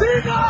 Siga!